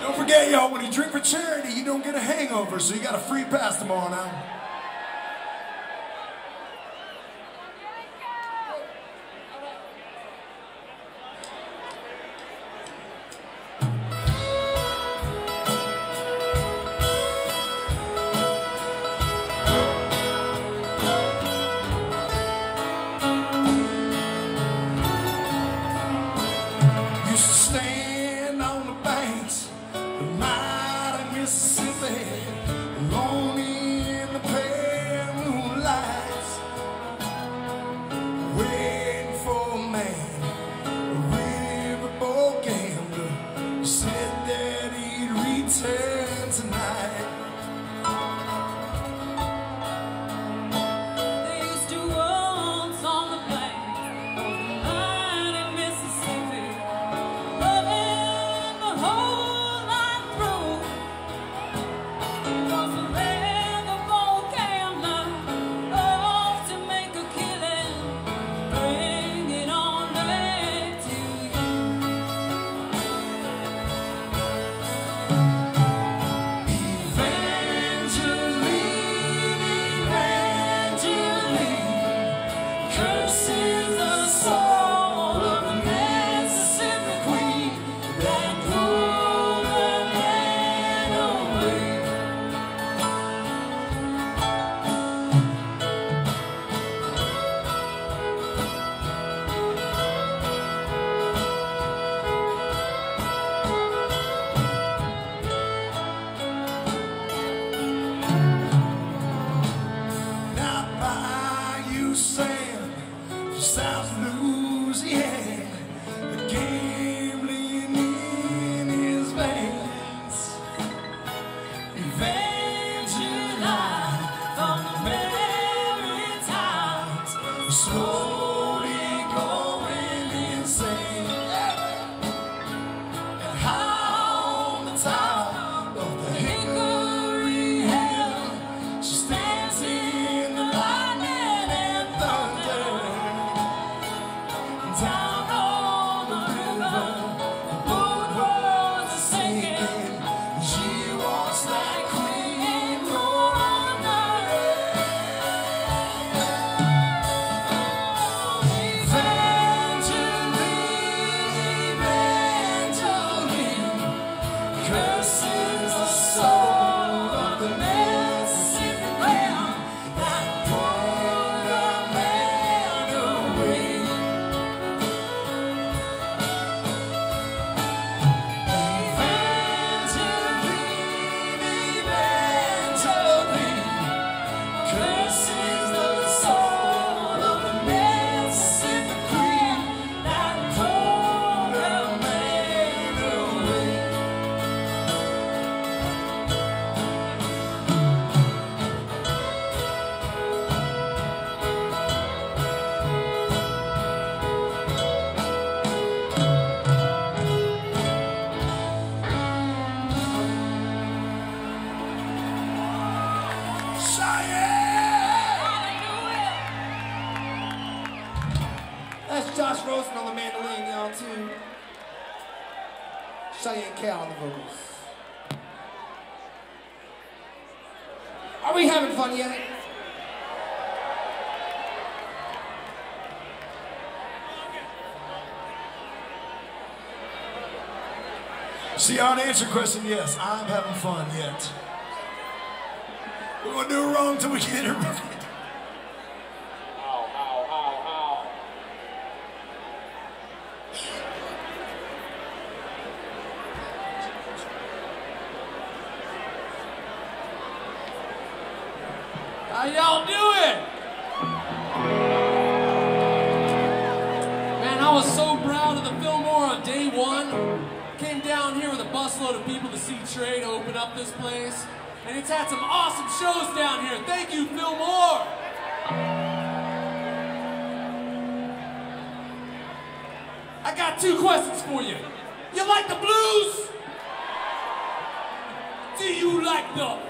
Don't forget, y'all, when you drink for charity, you don't get a hangover, so you got a free pass tomorrow now. See, on answer your question, yes, I'm having fun yet. We're gonna do it wrong till we get it right. How y'all doing? Man, I was so proud of the Fillmore on day down here with a busload of people to see Trade open up this place. And it's had some awesome shows down here. Thank you, Fillmore. I got two questions for you. You like the blues? Do you like the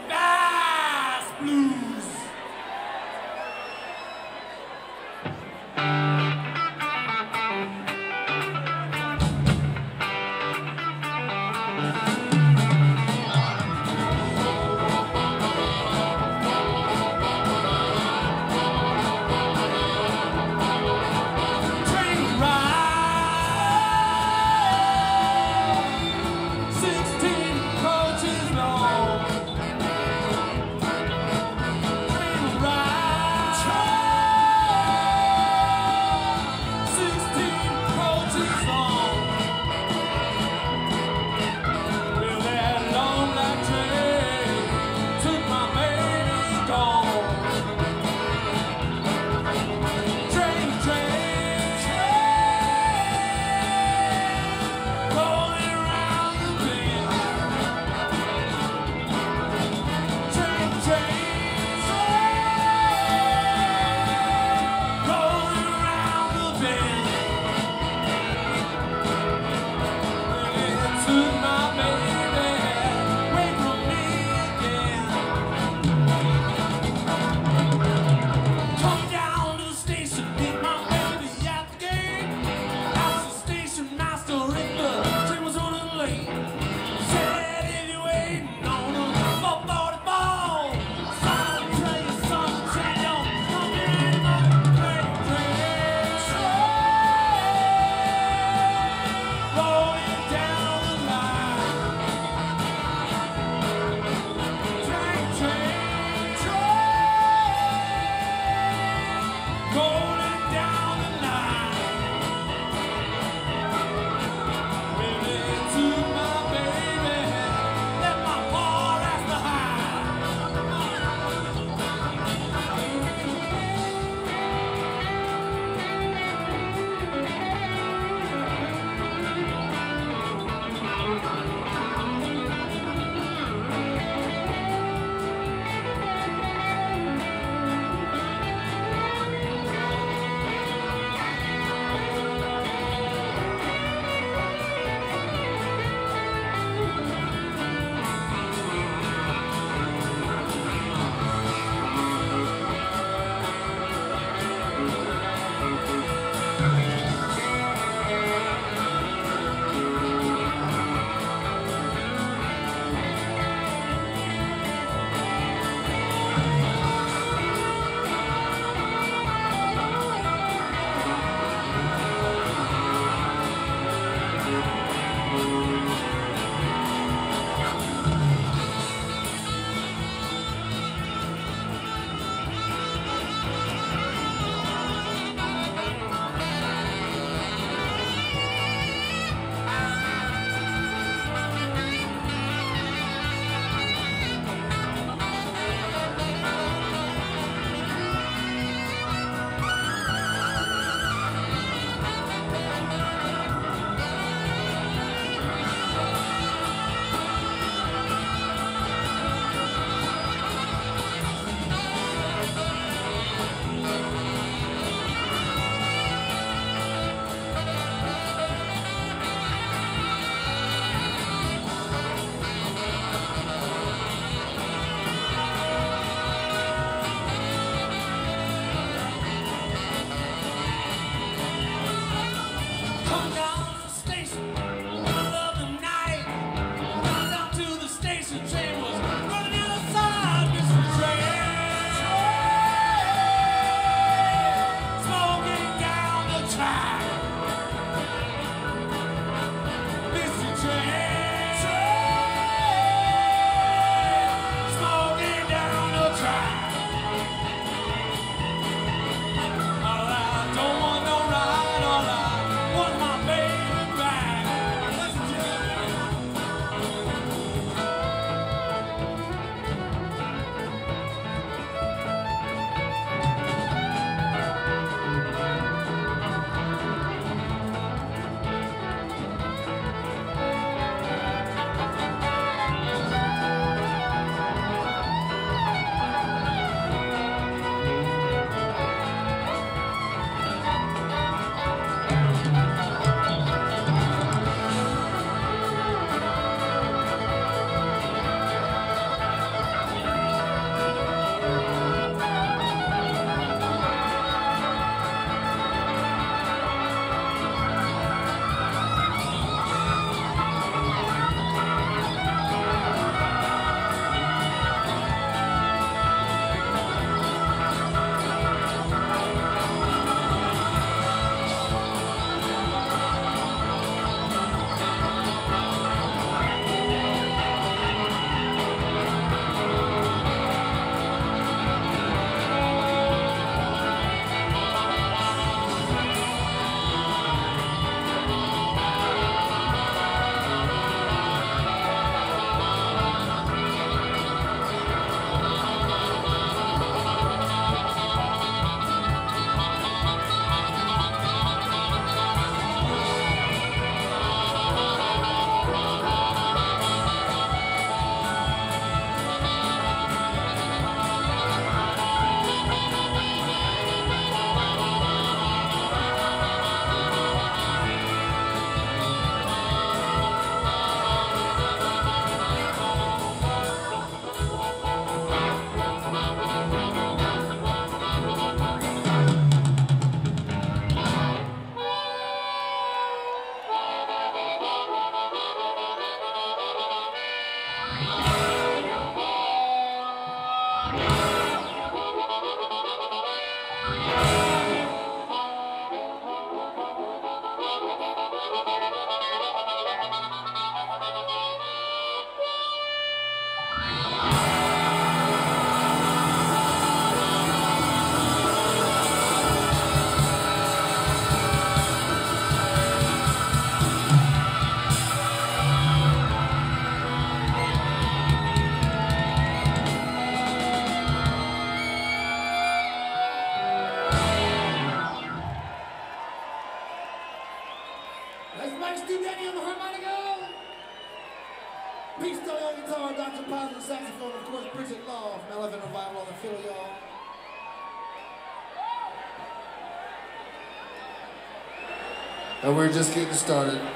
we're just getting started.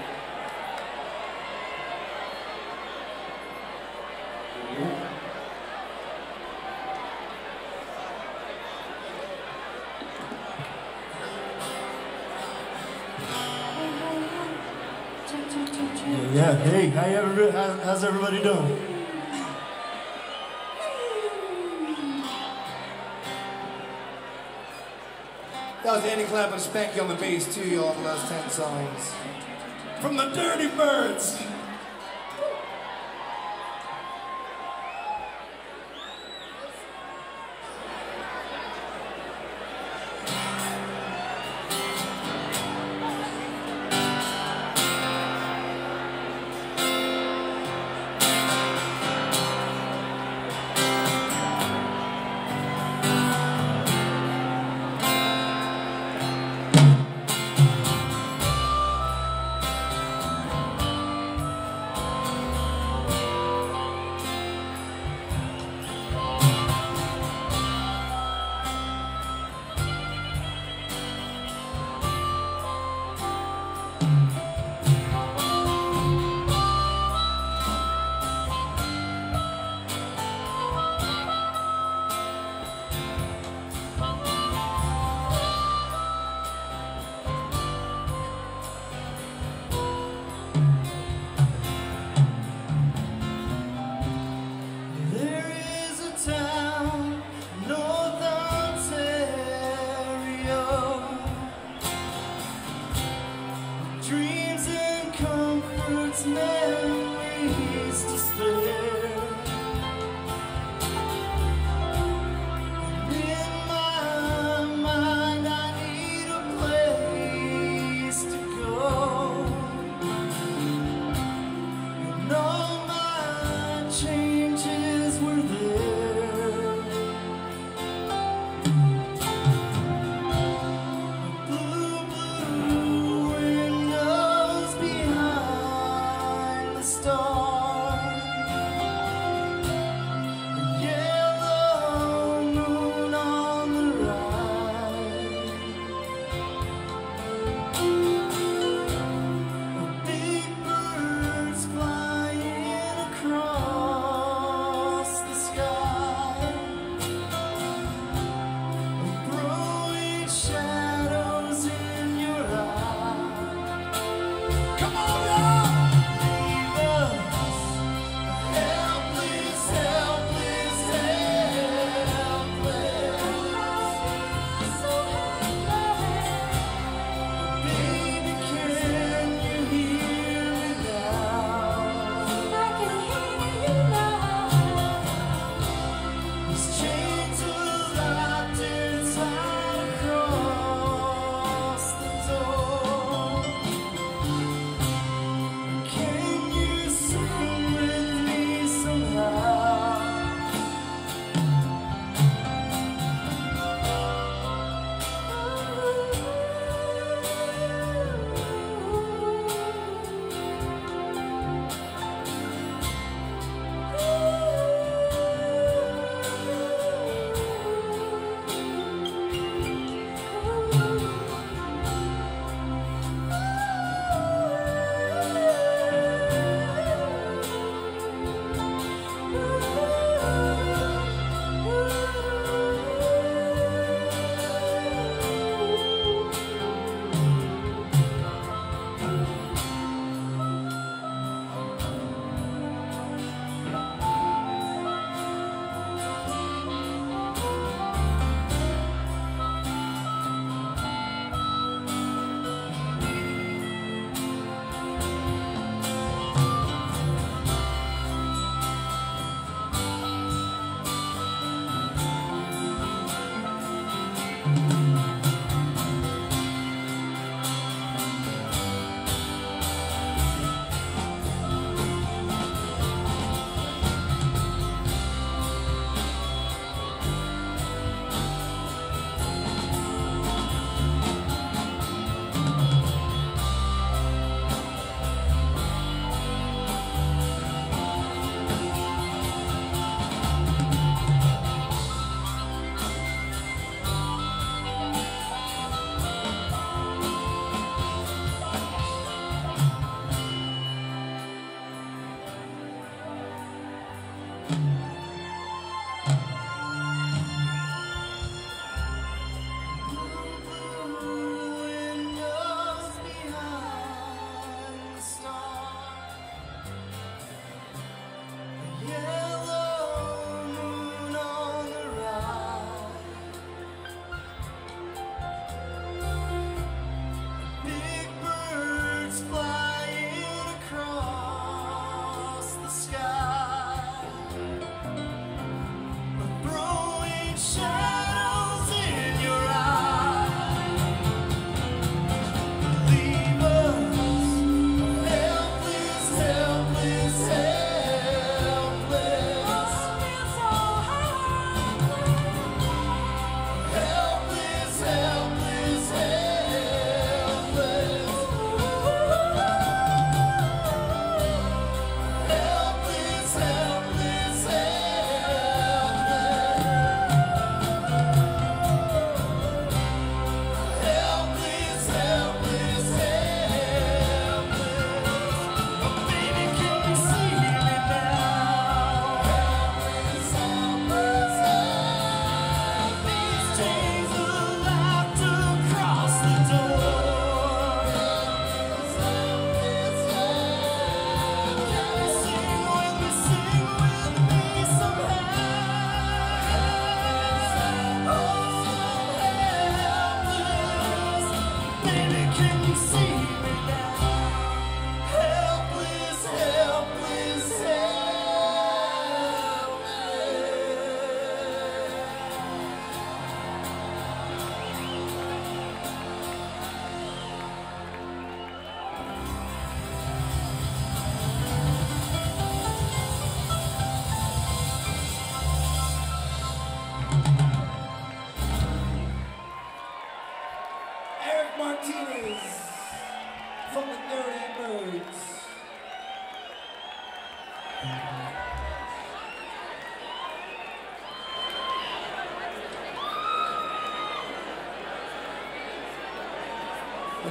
Clap Clapp and Spanky on the bass too, y'all, the last 10 songs. From the Dirty Birds!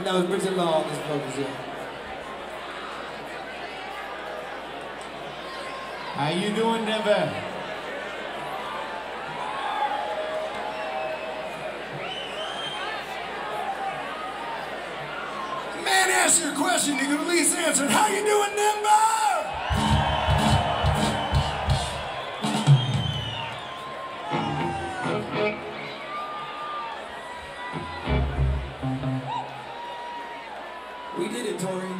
that was Richard Law on this focus here. How you doing, Denver? Man, ask your question, you nigga. At least answer it. How you doing, Denver? inventory.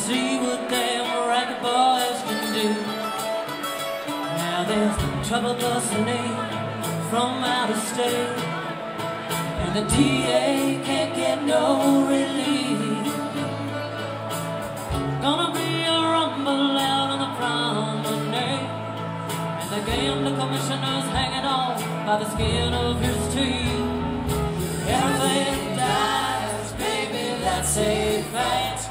See what them racket boys can do. Now there's trouble busting in from out of state, and the DA can't get no relief. Gonna be a rumble out on the promenade. And the gambling commissioner's hanging on by the skin of his teeth. Everything dies, baby, that's a fact.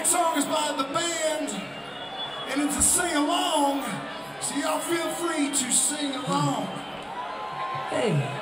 next song is by the band, and it's a sing along, so y'all feel free to sing along. Hey.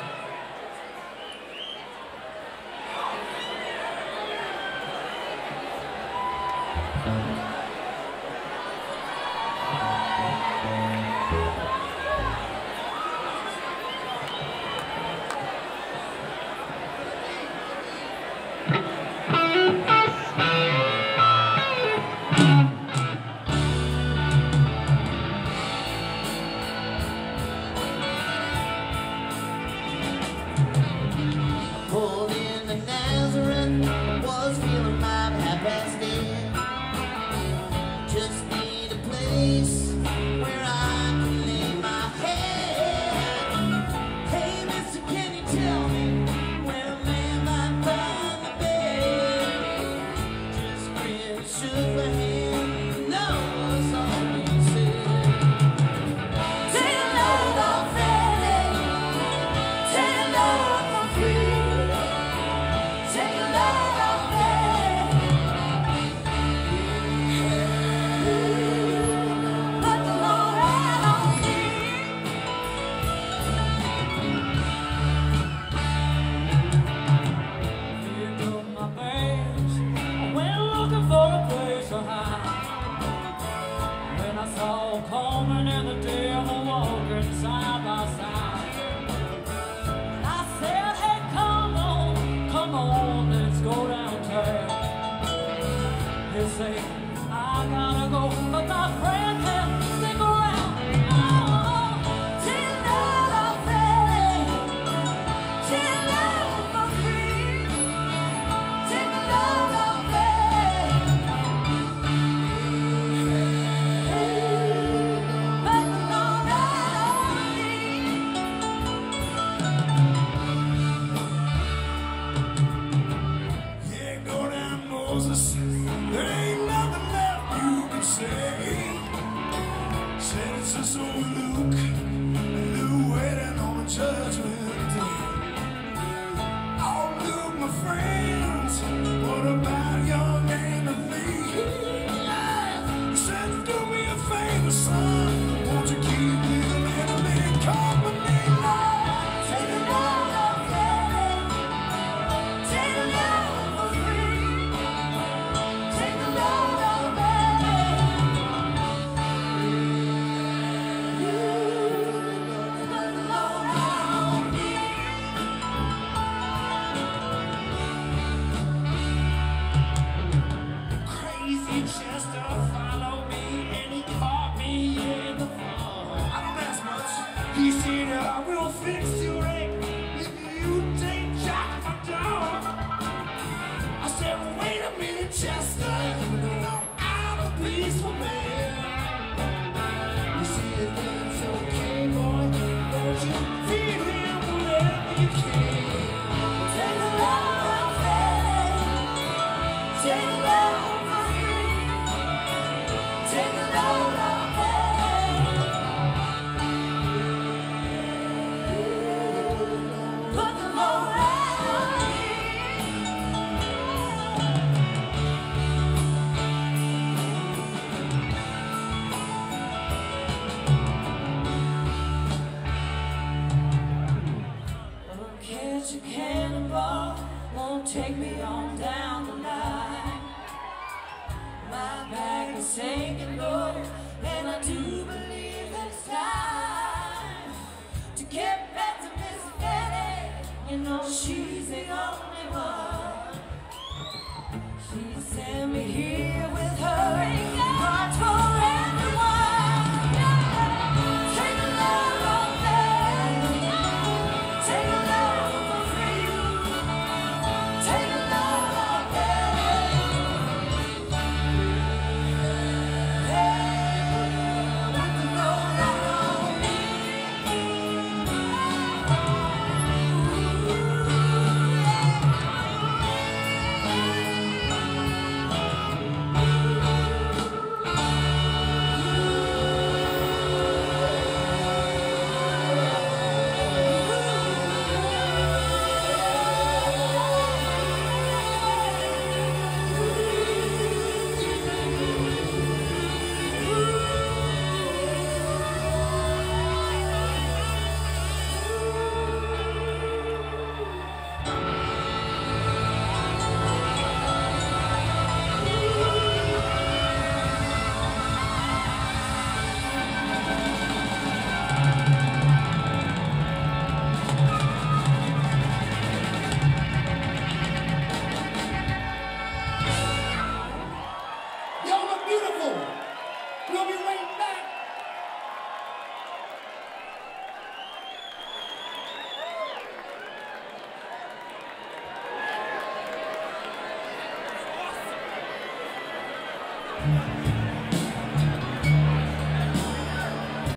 Winchester fire.